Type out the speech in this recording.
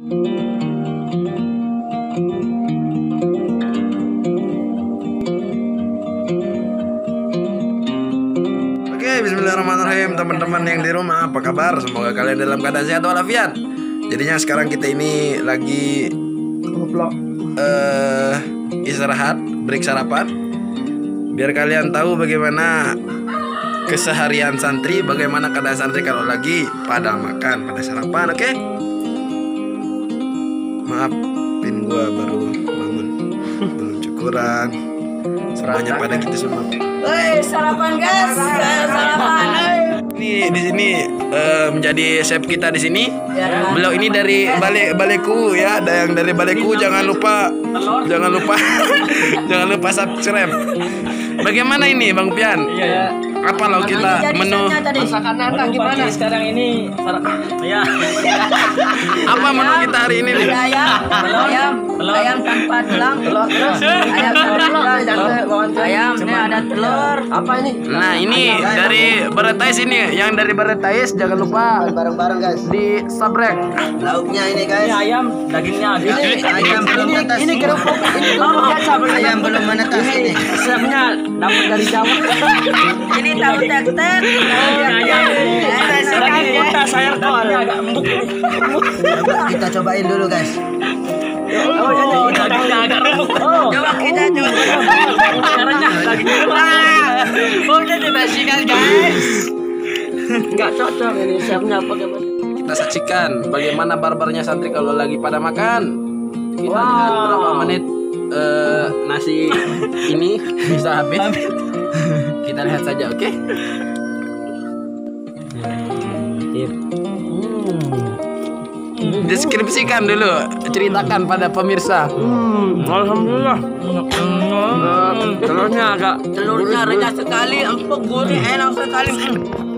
Oke, bismillahirrahmanirrahim teman-teman yang di rumah apa kabar? Semoga kalian dalam keadaan sehat walafiat. Jadinya sekarang kita ini lagi eh istirahat, break sarapan. Biar kalian tahu bagaimana keseharian santri, bagaimana keadaan santri kalau lagi pada makan, pada sarapan, oke? Maafin gua baru bangun, belum cukuran. Semuanya pada kita semua. Woi, sarapan guys. Sarapan. Ini di sini eh, menjadi chef kita di sini. Ya. Beliau ini dari balik baleku ya, ada yang dari baleku jangan lupa jangan lupa jangan lupa subscribe. Bagaimana ini Bang Pian? Iya. Apa lo kita menu Masakan Nata gimana? Sekarang ini sarapan. Iya. apa menu kita hari ini nih? Ayam, ayam, ayam tanpa tulang. Ayam tanpa tulang. Ayam, ini ada telur. Apa ini? Nah ini dari Baretais ini, yang dari Baretais jangan lupa bareng-bareng guys. di sabrek. lauknya ini Ini guys ayam, dagingnya ada. ini ayam belum menetas. Ini kerupuk, ini kerupuk biasa. ayam belum menetas ini Siapnya dapat dari Jawa. Ini tahu tek-tek. Lagi kita cobain dulu guys Oh. Oh. Coba kita coba. Dagingnya remuk. Udah dibersihkan guys. Enggak cocok ini siapnya pakai Kita saksikan bagaimana barbarnya santri kalau lagi pada makan. Kita lihat berapa menit eh, nasi ini bisa habis. Kita lihat saja, oke? Deskripsikan dulu, ceritakan pada pemirsa. Alhamdulillah. telurnya agak Telurnya renyah sekali, empuk, gurih, enak sekali.